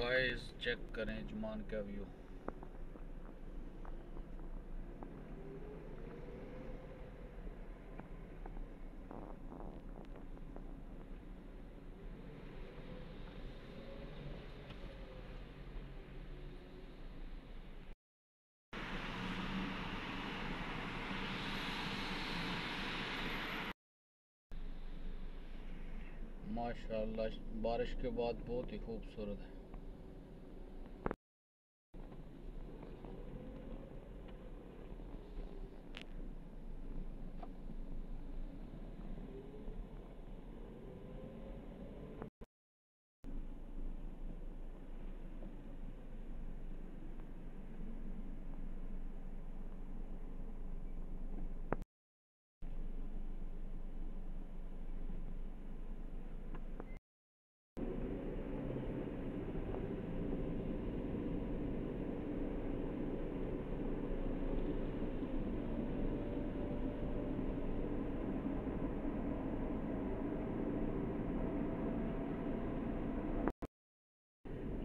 Guys check करें जुमान का view माशाल्लाह बारिश के बाद बहुत ही खूबसूरत है।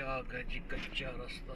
bayağı gacı gacı arasında.